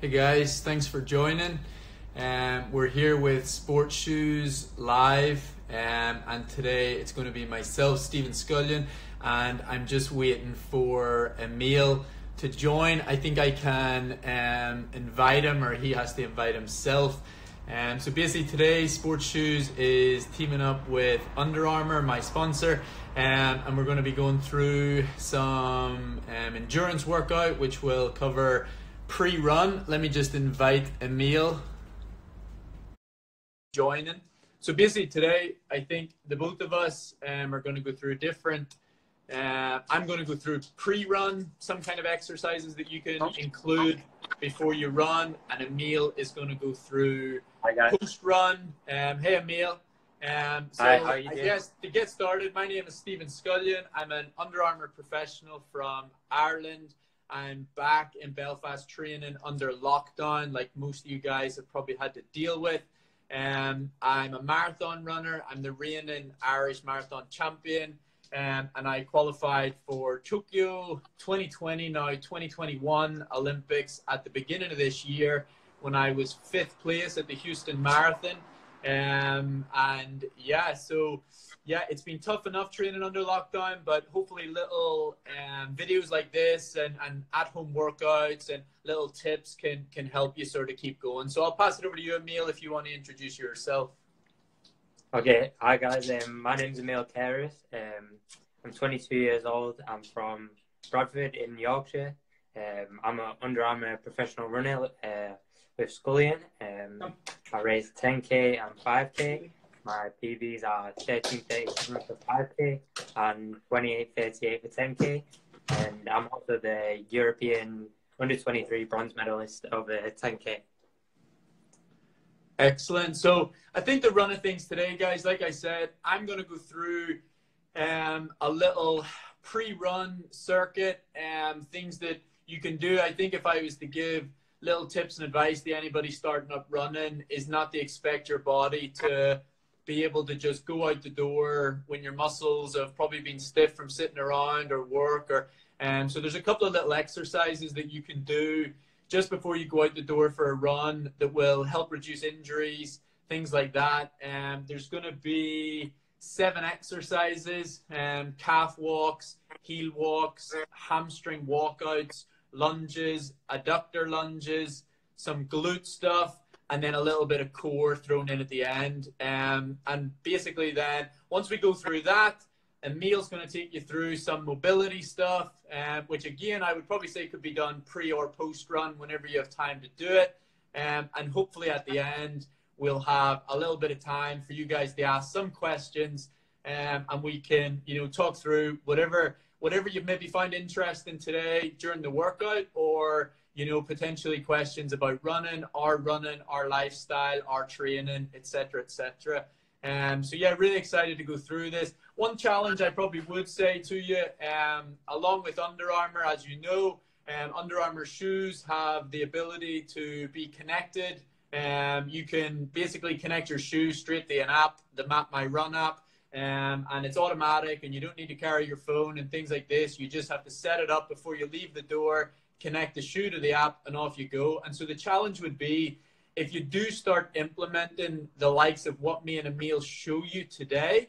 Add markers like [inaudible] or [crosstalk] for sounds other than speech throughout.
Hey guys, thanks for joining. Um, we're here with Sports Shoes Live, um, and today it's going to be myself, Stephen Scullion, and I'm just waiting for Emile to join. I think I can um, invite him, or he has to invite himself. Um, so basically, today Sports Shoes is teaming up with Under Armour, my sponsor, um, and we're going to be going through some um, endurance workout, which will cover pre-run. Let me just invite Emile joining. So basically today, I think the both of us um, are going to go through different. Uh, I'm going to go through pre-run, some kind of exercises that you can include before you run, and Emile is going to go through post-run. Um, hey, Emile. Um, so Hi, how you I doing? guess to get started, my name is Stephen Scullion. I'm an Under Armour professional from Ireland. I'm back in Belfast training under lockdown, like most of you guys have probably had to deal with. Um, I'm a marathon runner. I'm the reigning Irish marathon champion. Um, and I qualified for Tokyo 2020, now 2021 Olympics at the beginning of this year when I was fifth place at the Houston Marathon. Um, and yeah, so yeah, it's been tough enough training under lockdown, but hopefully little um, videos like this and, and at-home workouts and little tips can can help you sort of keep going. So I'll pass it over to you, Emile, if you want to introduce yourself. Okay, hi guys. Um, my name's Emile Cairess. Um, I'm 22 years old. I'm from Bradford in Yorkshire. Um, I'm an Under Armour professional runner uh, with Scullion. Um, I race 10k and 5k. My PBs are 13.37 for 5k and 28.38 for 10k. And I'm also the European Under 23 bronze medalist the 10k. Excellent. So I think the run of things today, guys, like I said, I'm going to go through um, a little pre-run circuit, um, things that you can do. I think if I was to give little tips and advice to anybody starting up running, is not to expect your body to be able to just go out the door when your muscles have probably been stiff from sitting around or work or um, so there's a couple of little exercises that you can do just before you go out the door for a run that will help reduce injuries, things like that. Um, there's going to be seven exercises, um, calf walks, heel walks, hamstring walkouts, lunges, adductor lunges, some glute stuff, and then a little bit of core thrown in at the end. Um, and basically then, once we go through that, Emile's going to take you through some mobility stuff, um, which again, I would probably say could be done pre or post run whenever you have time to do it. Um, and hopefully at the end, we'll have a little bit of time for you guys to ask some questions um, and we can, you know, talk through whatever whatever you maybe find interesting today during the workout or, you know, potentially questions about running, our running, our lifestyle, our training, etc., etc. Um, so yeah, really excited to go through this. One challenge I probably would say to you, um, along with Under Armour, as you know, um, Under Armour shoes have the ability to be connected. Um, you can basically connect your shoes straight to an app, the Map My Run app, um, and it's automatic, and you don't need to carry your phone and things like this. You just have to set it up before you leave the door, connect the shoe to the app, and off you go. And so the challenge would be if you do start implementing the likes of what me and Emile show you today,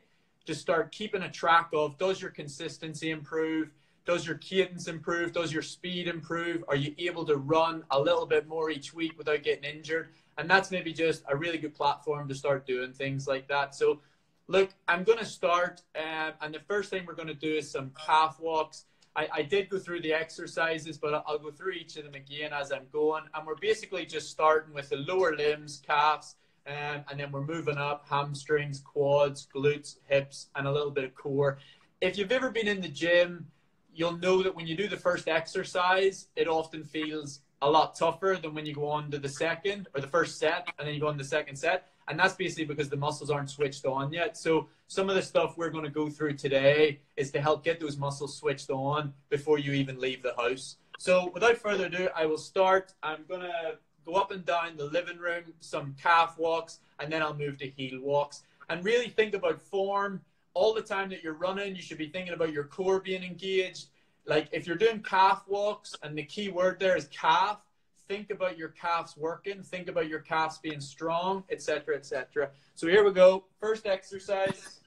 to start keeping a track of does your consistency improve? Does your cadence improve? Does your speed improve? Are you able to run a little bit more each week without getting injured? And that's maybe just a really good platform to start doing things like that. So, look, I'm going to start, um, and the first thing we're going to do is some calf walks. I, I did go through the exercises, but I'll go through each of them again as I'm going. And we're basically just starting with the lower limbs, calves, um, and then we're moving up hamstrings, quads, glutes, hips, and a little bit of core. If you've ever been in the gym, you'll know that when you do the first exercise, it often feels a lot tougher than when you go on to the second or the first set and then you go on the second set. And that's basically because the muscles aren't switched on yet. So some of the stuff we're going to go through today is to help get those muscles switched on before you even leave the house. So without further ado, I will start. I'm going to go up and down the living room, some calf walks, and then I'll move to heel walks. And really think about form. All the time that you're running, you should be thinking about your core being engaged. Like if you're doing calf walks, and the key word there is calf, think about your calves working, think about your calves being strong, etc., etc. So here we go. First exercise,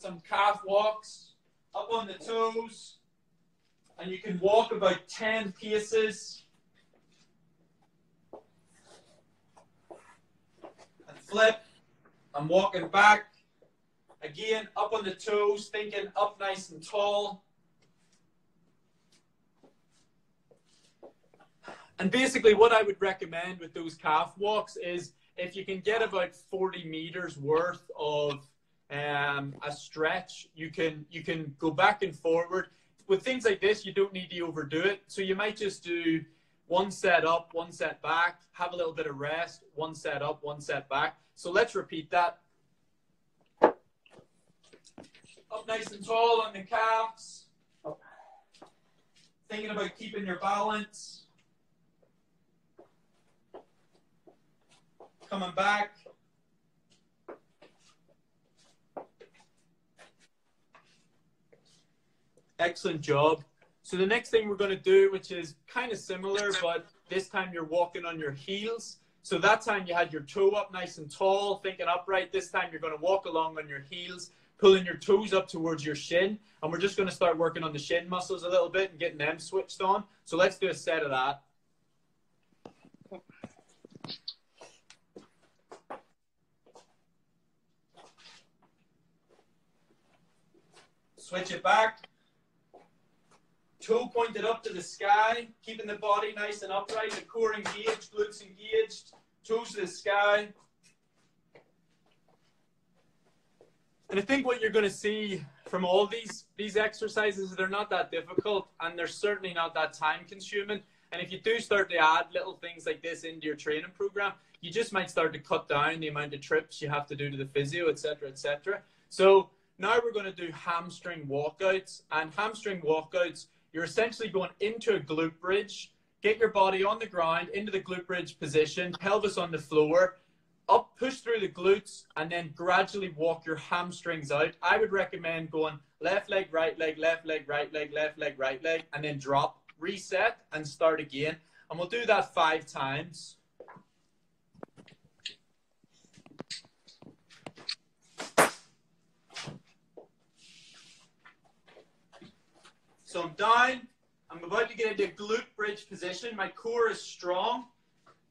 some calf walks, up on the toes, and you can walk about 10 paces. And flip. I'm walking back. Again, up on the toes, thinking up nice and tall. And basically, what I would recommend with those calf walks is if you can get about 40 meters worth of um, a stretch, you can you can go back and forward. With things like this, you don't need to overdo it. So you might just do one set up, one set back, have a little bit of rest, one set up, one set back. So let's repeat that. Up nice and tall on the calves. Thinking about keeping your balance. coming back. Excellent job. So the next thing we're going to do, which is kind of similar, but this time you're walking on your heels. So that time you had your toe up nice and tall, thinking upright. This time you're going to walk along on your heels, pulling your toes up towards your shin. And we're just going to start working on the shin muscles a little bit and getting them switched on. So let's do a set of that. Switch it back. Toe pointed up to the sky, keeping the body nice and upright, the core engaged, glutes engaged, toes to the sky. And I think what you're going to see from all these these exercises, they're not that difficult, and they're certainly not that time consuming. And if you do start to add little things like this into your training program, you just might start to cut down the amount of trips you have to do to the physio, etc., etc. So now we're going to do hamstring walkouts. And hamstring walkouts, you're essentially going into a glute bridge, get your body on the ground, into the glute bridge position, pelvis on the floor, up, push through the glutes, and then gradually walk your hamstrings out. I would recommend going left leg, right leg, left leg, right leg, left leg, right leg, and then drop, reset, and start again. And we'll do that five times. So I'm down. I'm about to get into glute bridge position. My core is strong.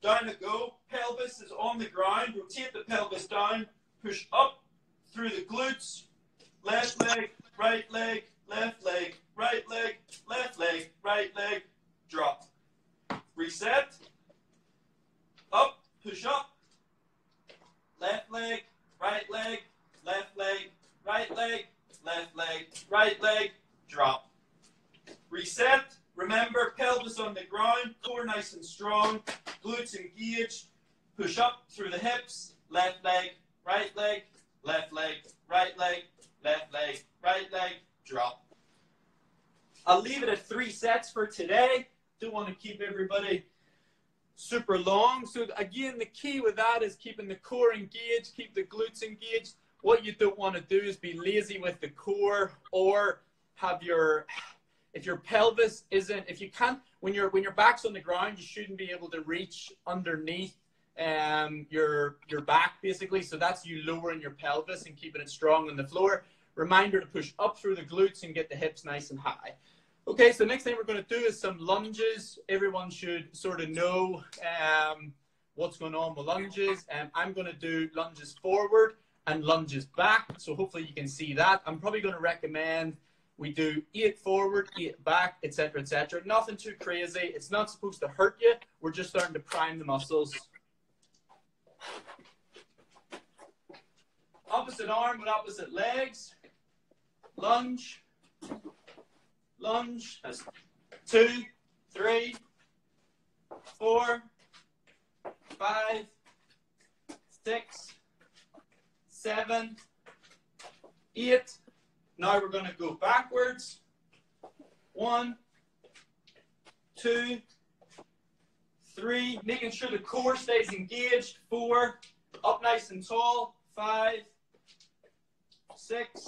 Down to go. Pelvis is on the ground. Rotate the pelvis down. Push up through the glutes. Left leg, right leg, left leg, right leg, left leg, right leg. Drop. Reset. Up. Push up. Left leg, right leg, left leg, right leg, left leg, right leg. Drop. Reset. Remember, pelvis on the ground, core nice and strong, glutes engaged. Push up through the hips, left leg, right leg, left leg, right leg, left leg, right leg, drop. I'll leave it at three sets for today. Don't want to keep everybody super long. So again, the key with that is keeping the core engaged, keep the glutes engaged. What you don't want to do is be lazy with the core or have your if your pelvis isn't if you can't when your when your back's on the ground you shouldn't be able to reach underneath um your your back basically. So that's you lowering your pelvis and keeping it strong on the floor. Reminder to push up through the glutes and get the hips nice and high. Okay so next thing we're going to do is some lunges. Everyone should sort of know um what's going on with lunges. And i'm going to do lunges forward and lunges back. So hopefully you can see that. I'm probably going to recommend we do eight forward, eight back, etc., etc. Nothing too crazy. It's not supposed to hurt you. We're just starting to prime the muscles. Opposite arm with opposite legs. Lunge. Lunge. That's two, three, four, five, six, seven, eight, now we're going to go backwards. One, two, three, making sure the core stays engaged. Four, up nice and tall. Five, six,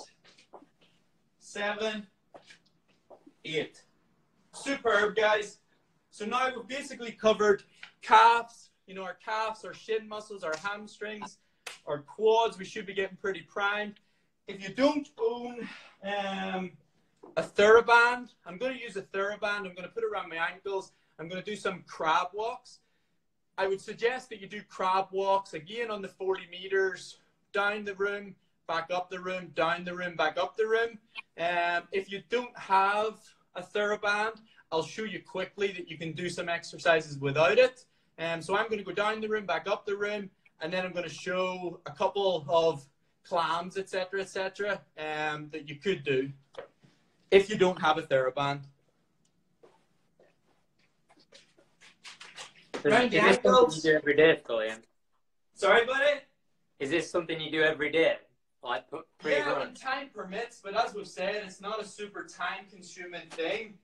seven, eight. Superb, guys. So now we've basically covered calves, you know, our calves, our shin muscles, our hamstrings, our quads. We should be getting pretty primed. If you don't own um, a TheraBand, I'm going to use a TheraBand. I'm going to put it around my ankles. I'm going to do some crab walks. I would suggest that you do crab walks again on the 40 meters, down the room, back up the room, down the room, back up the room. Um, if you don't have a TheraBand, I'll show you quickly that you can do some exercises without it. Um, so I'm going to go down the room, back up the room, and then I'm going to show a couple of clams, etc., etc., um, that you could do if you don't have a TheraBand. Is this something you do every day, Colin? Sorry, buddy? Is this something you do every day? Like pre Yeah, when time permits, but as we've said, it's not a super time consuming thing.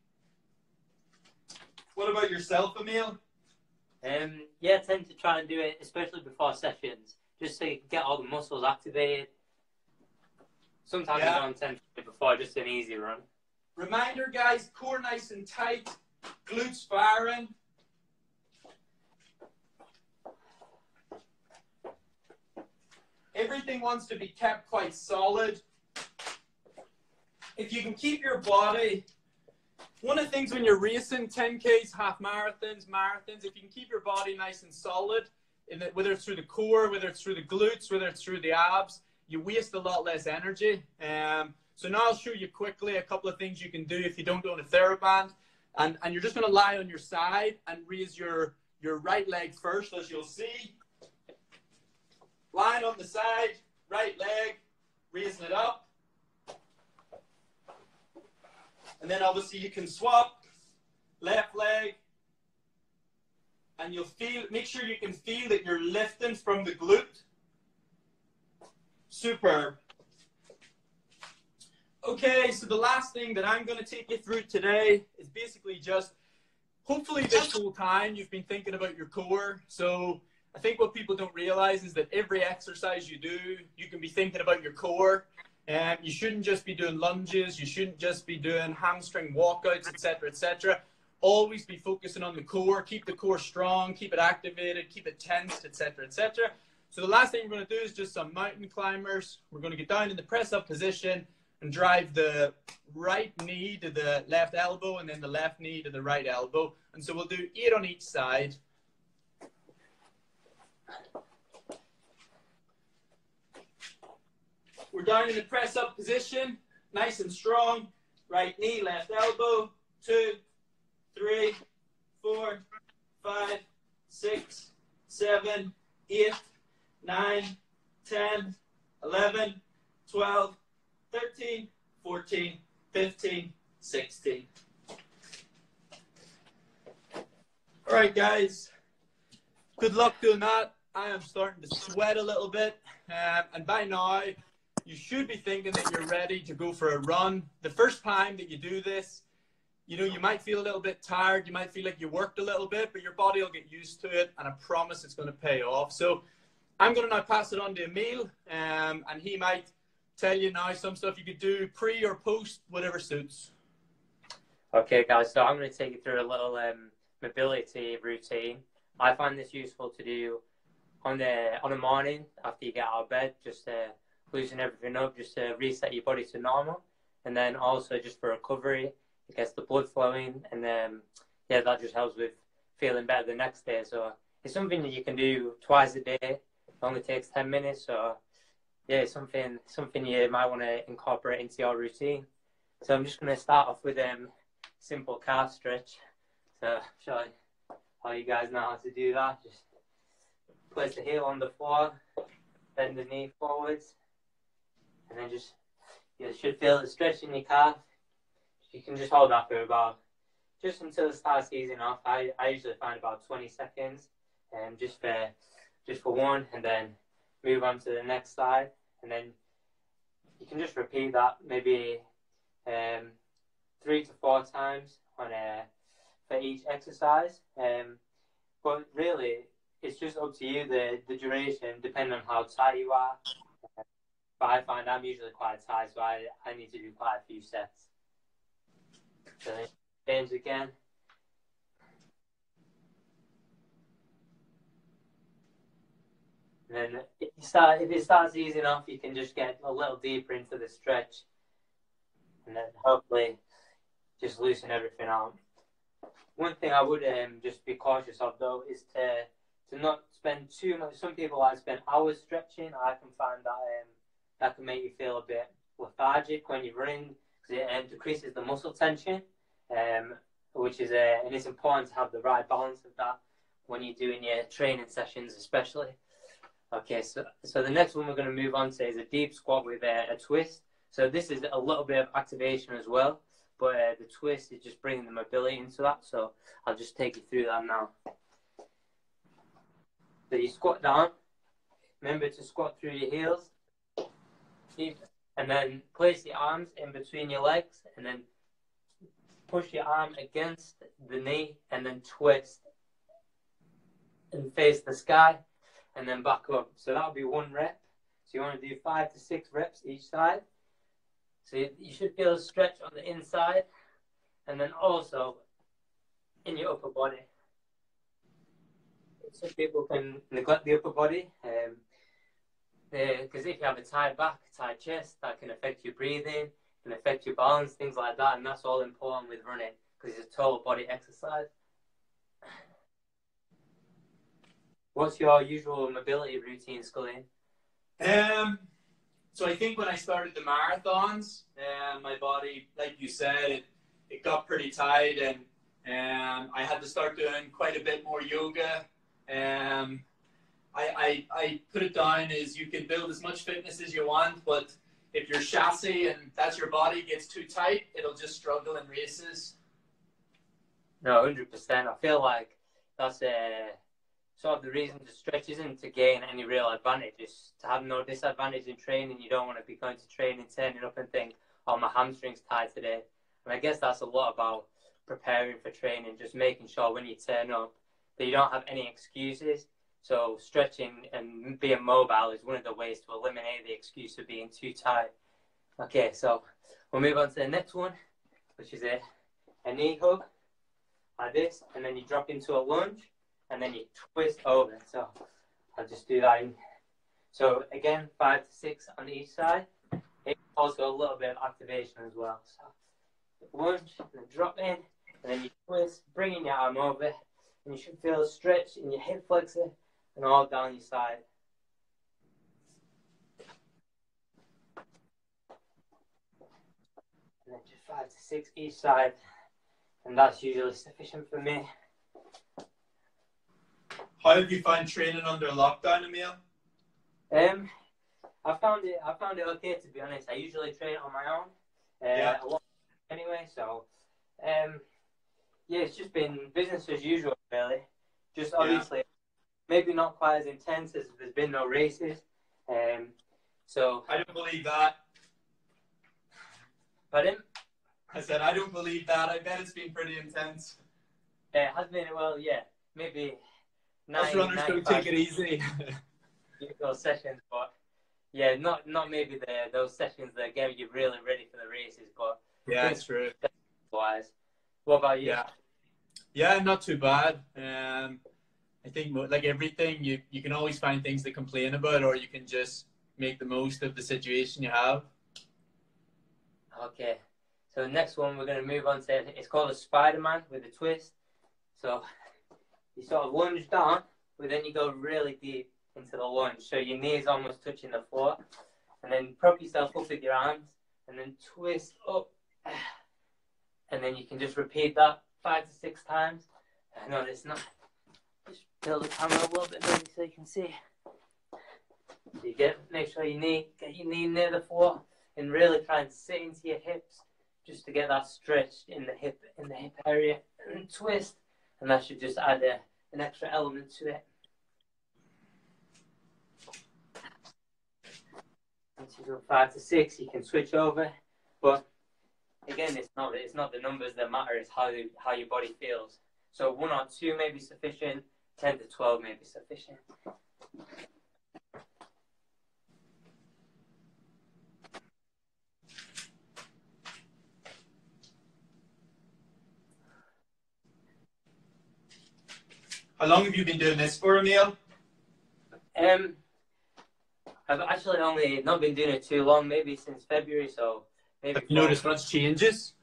What about yourself, Emile? Um, yeah, I tend to try and do it, especially before sessions, just to get all the muscles activated. Sometimes Yeah. Don't tend to do it before, just an easy run. Reminder, guys, core nice and tight, glutes firing. Everything wants to be kept quite solid. If you can keep your body, one of the things when you're racing 10Ks, half marathons, marathons, if you can keep your body nice and solid, the, whether it's through the core, whether it's through the glutes, whether it's through the abs, you waste a lot less energy. Um, so now I'll show you quickly a couple of things you can do if you don't own a TheraBand. And, and you're just going to lie on your side and raise your, your right leg first, as you'll see. Lying on the side, right leg, raising it up. And then obviously you can swap left leg. And you'll feel, make sure you can feel that you're lifting from the glute. Superb. Okay, so the last thing that I'm going to take you through today is basically just hopefully this whole time you've been thinking about your core. So I think what people don't realize is that every exercise you do, you can be thinking about your core. And you shouldn't just be doing lunges, you shouldn't just be doing hamstring walkouts, etc., etc. Always be focusing on the core, keep the core strong, keep it activated, keep it tensed, etc., etc. So the last thing we're going to do is just some mountain climbers. We're going to get down in the press up position and drive the right knee to the left elbow and then the left knee to the right elbow. And so we'll do eight on each side. We're down in the press up position, nice and strong. Right knee, left elbow. Two, three, four, five, six, seven, eight, nine, ten, eleven, twelve, thirteen, fourteen, fifteen, sixteen. All right, guys. Good luck doing that. I am starting to sweat a little bit. Um, and by now, you should be thinking that you're ready to go for a run. The first time that you do this, you know, you might feel a little bit tired. You might feel like you worked a little bit, but your body will get used to it. And I promise it's going to pay off. So I'm going to now pass it on to Emile, um, and he might tell you now some stuff you could do pre or post, whatever suits. Okay, guys, so I'm going to take you through a little um, mobility routine. I find this useful to do on the on the morning after you get out of bed, just uh, loosen everything up, just to reset your body to normal, and then also just for recovery, it gets the blood flowing, and then yeah, that just helps with feeling better the next day. So it's something that you can do twice a day. It only takes ten minutes, so yeah, something something you might want to incorporate into your routine. So I'm just going to start off with um simple calf stretch. So show how you guys know how to do that. Just place the heel on the floor, bend the knee forwards, and then just you should feel the stretch in your calf. You can just hold that for about just until it starts easing off. I, I usually find about 20 seconds, and um, just for just for one, and then move on to the next side, and then you can just repeat that maybe um, three to four times on a for each exercise. Um, but really, it's just up to you the the duration, depending on how tight you are. But I find I'm usually quite tight, so I, I need to do quite a few sets. James again. And then if you start, if it starts easing off, you can just get a little deeper into the stretch, and then hopefully just loosen everything out. One thing I would um, just be cautious of though is to to not spend too much. Some people like spend hours stretching. I can find that um, that can make you feel a bit lethargic when you're running because it um, decreases the muscle tension, um, which is uh, and it's important to have the right balance of that when you're doing your training sessions, especially. Okay, so so the next one we're going to move on to is a deep squat with a, a twist. So this is a little bit of activation as well, but uh, the twist is just bringing the mobility into that. So I'll just take you through that now. So you squat down. Remember to squat through your heels. And then place the arms in between your legs and then push your arm against the knee and then twist and face the sky and then back up. So that'll be one rep. So you want to do five to six reps each side. So you should feel a stretch on the inside and then also in your upper body. Some people can neglect the upper body um, because if you have a tight back, tight chest, that can affect your breathing, can affect your balance, things like that, and that's all important with running because it's a total body exercise. What's your usual mobility routine, Scully? Um, so I think when I started the marathons, um, my body, like you said, it, it got pretty tight, and um, I had to start doing quite a bit more yoga. Um, I, I, I put it down as you can build as much fitness as you want, but if your chassis and that's your body gets too tight, it'll just struggle in races. No, hundred percent. I feel like that's a sort of the reason to stretch isn't to gain any real advantage. It's to have no disadvantage in training. You don't want to be going to training, turning up and think, oh, my hamstring's tied today. And I guess that's a lot about preparing for training, just making sure when you turn up that you don't have any excuses. So stretching and being mobile is one of the ways to eliminate the excuse of being too tight. Okay, so we'll move on to the next one, which is a, a knee hug like this, and then you drop into a lunge and then you twist over. So I'll just do that. So again, five to six on each side. It's also a little bit of activation as well. So lunge, and then drop in, and then you twist, bringing your arm over, and you should feel a stretch in your hip flexor and all down your side. And then just five to six each side, and that's usually sufficient for me. How have you found training under lockdown, Emile? Um, I found it. I found it okay to be honest. I usually train on my own. Uh, yeah. A lot anyway, so um, yeah, it's just been business as usual, really. Just obviously, yeah. Maybe not quite as intense as there's been no races. Um, so I don't believe that. Pardon? I said I don't believe that. I bet it's been pretty intense. It has been. Well, yeah, maybe us runners don't take it easy. [laughs] those sessions, but yeah, not not maybe the those sessions that get you really ready for the races, but yeah, it's true. Wise. What about you? Yeah, yeah, not too bad. Um, I think like everything, you you can always find things to complain about, or you can just make the most of the situation you have. Okay, so the next one we're going to move on to it's called a Spider Man with a twist. So [laughs] you sort of lunge down, but then you go really deep into the lunge. So your knees almost touching the floor. And then prop yourself up with your arms and then twist up. [sighs] And then you can just repeat that five to six times. Know it's not. Just tilt the camera a little bit maybe so you can see. So you get make sure your knee get your knee near the floor and really try and sit into your hips just to get that stretch in the hip in the hip area and twist and that should just add a, an extra element to it. Once you go five to six, you can switch over, but again, it's not it's not the numbers that matter; it's how how your body feels. So one or two may be sufficient. Ten to twelve may be sufficient. How long have you been doing this for, Emile? Um, I've actually only not been doing it too long, maybe since February. So maybe. Have you noticed much changes?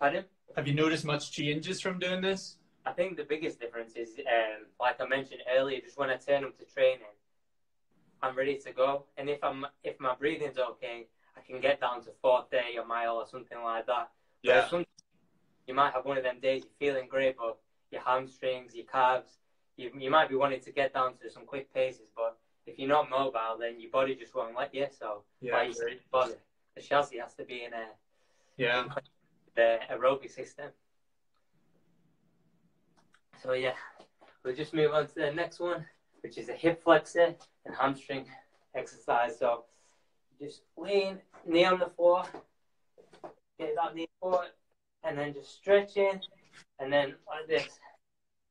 Pardon? Have you noticed much changes from doing this? I think the biggest difference is, um, like I mentioned earlier, just when I turn up to training, I'm ready to go. And if I'm if my breathing's okay, I can get down to 40 a mile or something like that. Yeah. Some, you might have one of them days you're feeling great, but your hamstrings, your calves, you, you might be wanting to get down to some quick paces, but if you're not mobile, then your body just won't let you. So Yeah. like, body, the chassis has to be in a Yeah. the aerobic system. So yeah, we'll just move on to the next one, which is a hip flexor and hamstring exercise. So just lean, knee on the floor, get that knee forward, and then just stretch stretching, and then like this,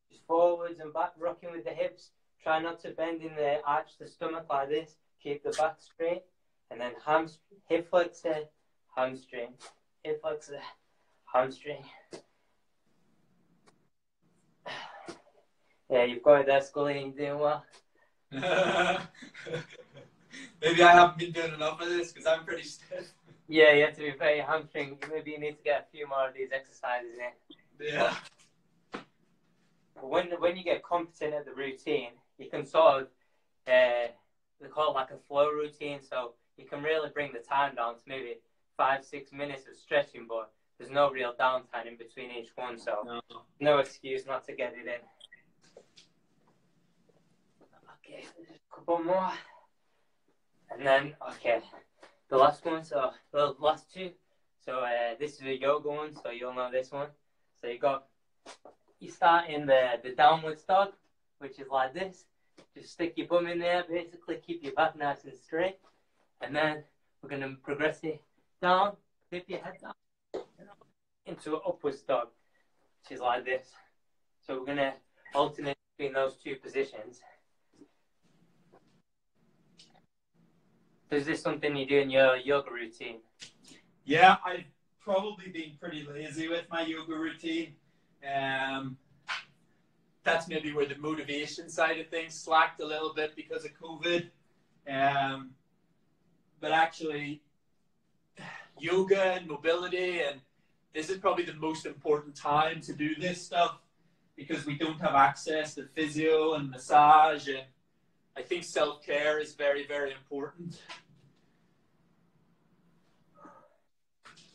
just forwards and back, rocking with the hips. Try not to bend in the arch, the stomach like this. Keep the back straight, and then hamstring, hip flexor, hamstring, hip flexor, hamstring. Yeah, you've got it there, Scully, and you're doing well. Maybe I haven't been doing enough of this because I'm pretty stiff. Yeah, you have to be very hamstring. Maybe you need to get a few more of these exercises in. Yeah. When when you get competent at the routine, you can sort of uh, they call it like a flow routine. So you can really bring the time down to maybe five six minutes of stretching, but there's no real downtime in between each one. So No. no excuse not to get it in. Okay, just a couple more. And then, okay, the last one, so the last two. So uh, this is a yoga one, so you'll know this one. So you got, you start in the, the downward dog, which is like this. Just stick your bum in there, basically keep your back nice and straight. And then we're going to progress it down, flip your head down, into an upwards dog, which is like this. So we're going to alternate between those two positions. Is this something you do in your yoga routine? Yeah, I've probably been pretty lazy with my yoga routine. Um, that's maybe where the motivation side of things slacked a little bit because of COVID. Um, but actually, yoga and mobility, and this is probably the most important time to do this stuff because we don't have access to physio and massage, and I think self care is very, very important.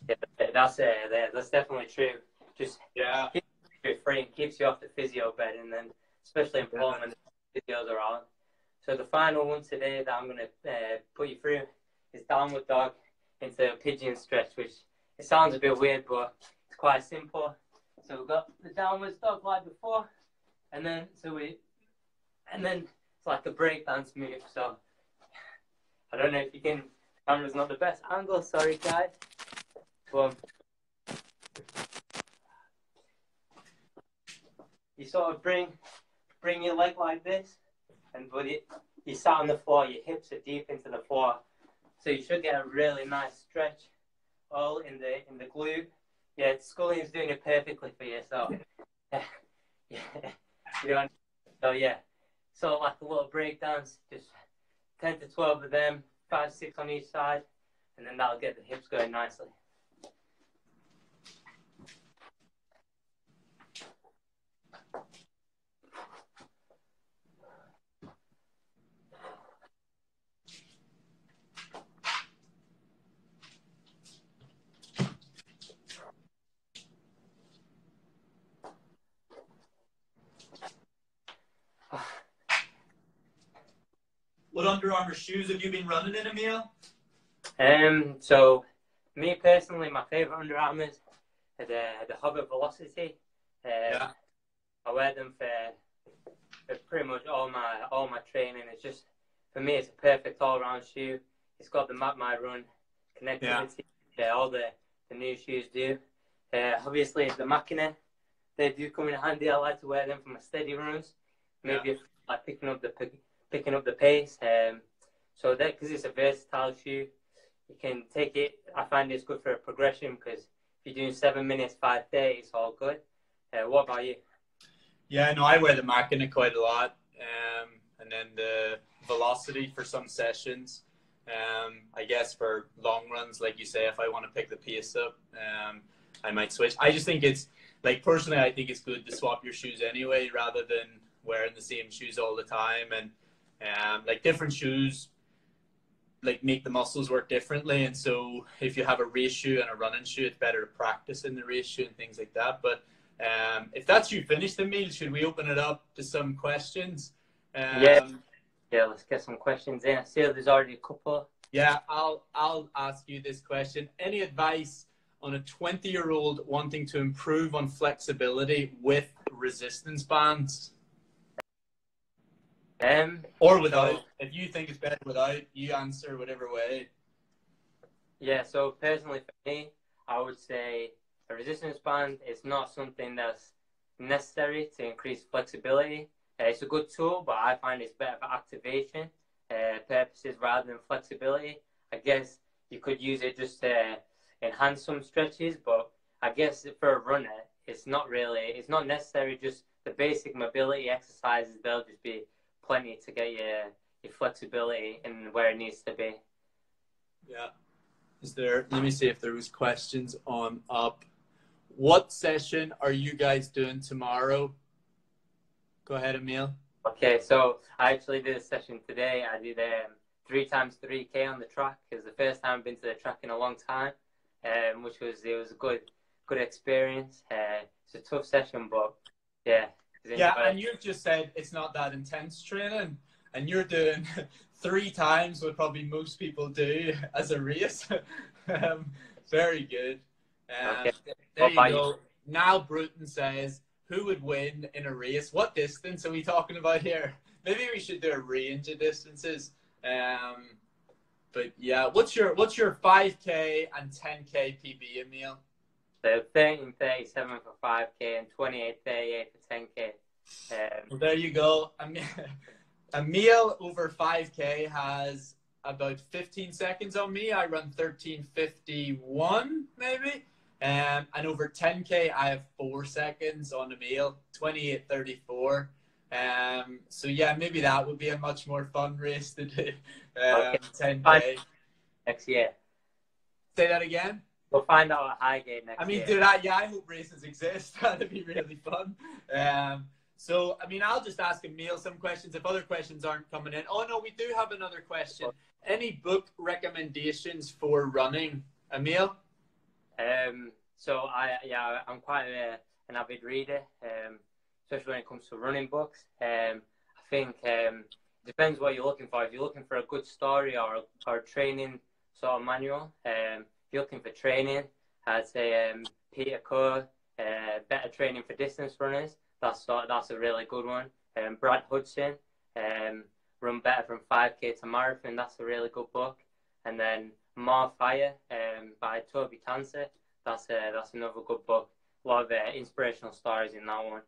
Yeah, that's uh, that's definitely true. Just Yeah. keep it free and keeps you off the physio bed, and then especially in Poland when the physios are on. So the final one today that I'm gonna uh, put you through is downward dog into a pigeon stretch, which it sounds a bit weird, but it's quite simple. So we've got the downward dog like before, and then so we, and then it's like a breakdance move. So I don't know if you can. Camera's not the best angle. Sorry, guys. But you sort of bring bring your leg like this, and but it, you sat on the floor. Your hips are deep into the floor, so you should get a really nice stretch all in the in the glute. Yeah, Scully is doing it perfectly for you. So yeah, [laughs] yeah. You know, so yeah, so like a little breakdance, just ten to twelve of them, five six on each side, and then that'll get the hips going nicely. What Under Armour shoes have you been running in, Emile? Um, so me personally, my favorite Under Armours are the the HOVR Velociti. Um, Yeah. I wear them for, for pretty much all my all my training. It's just for me, it's a perfect all round shoe. It's got the map my run connectivity. Yeah, all the the new shoes do. Uh, obviously, the Machina, they do come in handy. I like to wear them for my steady runs. Maybe if like picking up the picking up the pace. Um, so that because it's a versatile shoe, you can take it. I find it's good for a progression because if you're doing seven minutes, five days, it's all good. Uh, what about you? Yeah, no, I wear the Machina quite a lot, um, and then the Velocity for some sessions. Um, I guess for long runs, like you say, if I want to pick the pace up, um, I might switch. I just think it's like personally, I think it's good to swap your shoes anyway, rather than wearing the same shoes all the time. And um, like different shoes, like make the muscles work differently. And so if you have a race shoe and a running shoe, it's better to practice in the race shoe and things like that. But um, if that's you finished the meal, should we open it up to some questions? Um, yeah. Yeah, let's get some questions in. I see there's already a couple. Yeah, I'll I'll ask you this question. Any advice on a 20 year old wanting to improve on flexibility with resistance bands? Um, or without. If you think it's better without, you answer whatever way. Yeah, so personally for me, I would say a resistance band is not something that's necessary to increase flexibility. Uh, it's a good tool, but I find it's better for activation uh, purposes rather than flexibility. I guess you could use it just to enhance some stretches, but I guess for a runner, it's not really, it's not necessary. Just the basic mobility exercises, they'll just be plenty to get your your flexibility in where it needs to be. Yeah. Is there? Let me see if there was questions on up. What session are you guys doing tomorrow? Go ahead, Emile. Okay, so I actually did a session today. I did um, three times three k on the track. It's the first time I've been to the track in a long time, um, which was it was a good good experience. Uh, it's a tough session, but yeah, yeah, and you've just said it's not that intense training, and you're doing [laughs] three times what probably most people do [laughs] as a race. [laughs] um, very good. Um, okay. There you go. Now Bruton says, who would win in a race? What distance are we talking about here? Maybe we should do a range of distances. Um, but yeah, what's your what's your 5k and 10k PB, Emile? So 13, 37 for 5k and 28, 38 for 10k. Um, well, there you go. A [laughs] meal over 5k has about 15 seconds on me. I run 1351 maybe. Um, and over 10k, I have four seconds on Emile, 2834. Um, so yeah, maybe that would be a much more fun race to do. [laughs] Um, okay. 10k. Next year. Say that again. We'll find out at Highgate next I mean, year. dude, I, yeah, I hope races exist. [laughs] That'd be really fun. Um, so, I mean, I'll just ask Emile some questions if other questions aren't coming in. Oh, no, we do have another question. Any book recommendations for running, Emile? Um, so, I yeah, I'm quite a, an avid reader, um, especially when it comes to running books. Um, I think um, depends what you're looking for. If you're looking for a good story or, or a training sort of manual, um, you're looking for training, I'd say um, Peter Coe, uh, Better Training for Distance Runners. That's that's a really good one. Um, Brad Hudson, um, Run Better from 5K to Marathon. That's a really good book. And then More Fire um, by Toby Tanser. That's a, that's another good book. A lot of uh, inspirational stories in that one.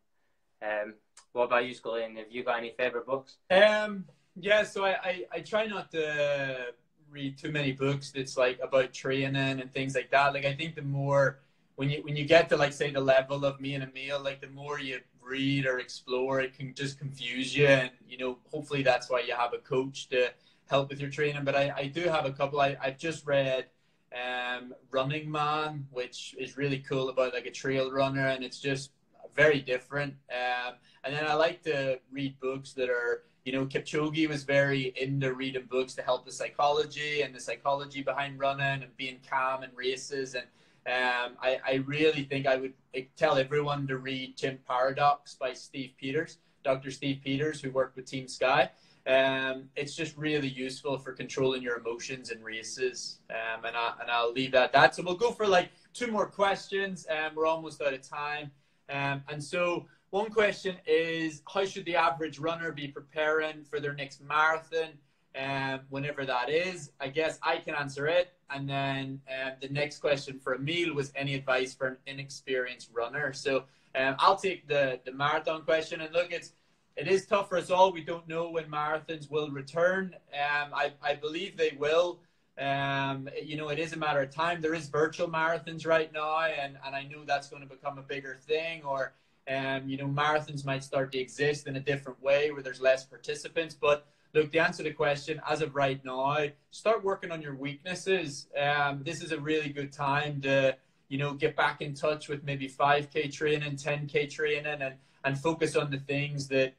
Um, what about you, Scullion? Have you got any favorite books? Um, yeah, so I, I, I try not to read too many books that's like about training and things like that. Like I think the more when you when you get to like say the level of me and Emile, like the more you read or explore, it can just confuse you. And you know, hopefully that's why you have a coach to help with your training. But I, I do have a couple. I, I've just read um, Running Man, which is really cool about like a trail runner, and it's just very different. Um, and then I like to read books that are you know, Kipchoge was very into reading books to help the psychology and the psychology behind running and being calm in races. And um, I, I really think I would tell everyone to read Chimp Paradox by Steve Peters, Dr. Steve Peters, who worked with Team Sky. Um, it's just really useful for controlling your emotions in races. Um, and, I, and I'll leave that at that. So we'll go for like two more questions. Um, we're almost out of time. Um, and so one question is how should the average runner be preparing for their next marathon, um, whenever that is? I guess I can answer it. And then um, the next question for Emil was any advice for an inexperienced runner? So um, I'll take the, the marathon question. And look, it's it is tough for us all. We don't know when marathons will return. Um, I, I believe they will. Um, you know, it is a matter of time. There is virtual marathons right now, and, and I know that's going to become a bigger thing. Or um, you know, marathons might start to exist in a different way where there's less participants. But look, the answer to the question as of right now, start working on your weaknesses. Um, this is a really good time to, you know, get back in touch with maybe 5K training, 10K training, and, and focus on the things that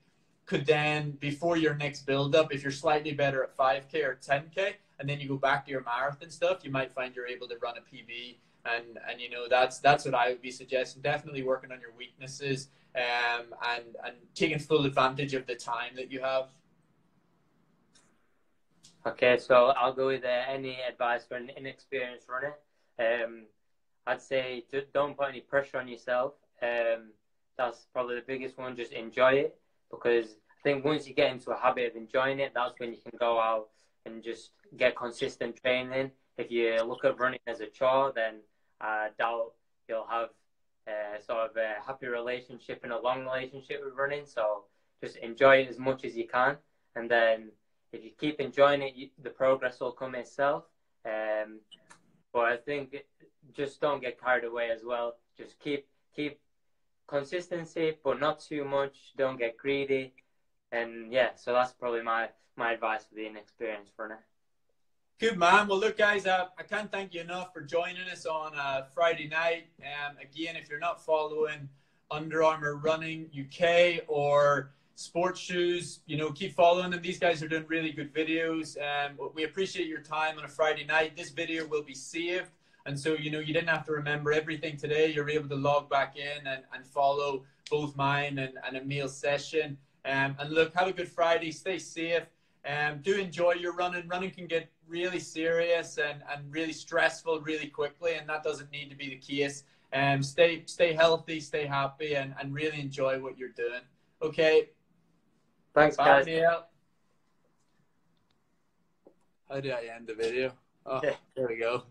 could then, before your next build up, if you're slightly better at 5K or 10K, and then you go back to your marathon stuff, you might find you're able to run a PB. And, and you know that's that's what I would be suggesting. Definitely working on your weaknesses um, and and taking full advantage of the time that you have. Okay, so I'll go with uh, any advice for an inexperienced runner. Um, I'd say don't put any pressure on yourself. Um, that's probably the biggest one. Just enjoy it because I think once you get into a habit of enjoying it, that's when you can go out and just get consistent training. If you look at running as a chore, then I doubt you'll have uh, sort of a happy relationship and a long relationship with running. So just enjoy it as much as you can, and then if you keep enjoying it, you, the progress will come itself. Um, but I think just don't get carried away as well. Just keep keep consistency, but not too much. Don't get greedy, and yeah. So that's probably my my advice for the inexperienced runner. Good man. Well, look, guys, uh, I can't thank you enough for joining us on uh, Friday night. Um, again, if you're not following Under Armour Running UK or sports shoes. You know, keep following them. These guys are doing really good videos. Um, we appreciate your time on a Friday night. This video will be saved. And so, you know, you didn't have to remember everything today. You're able to log back in and, and follow both mine and, and Emile's session. Um, and look, have a good Friday. Stay safe. Um, do enjoy your running. Running can get really serious and, and really stressful really quickly, and that doesn't need to be the case. Um, stay stay healthy, stay happy, and, and really enjoy what you're doing. Okay, Thanks, guys. How do I end the video? Oh, there we go.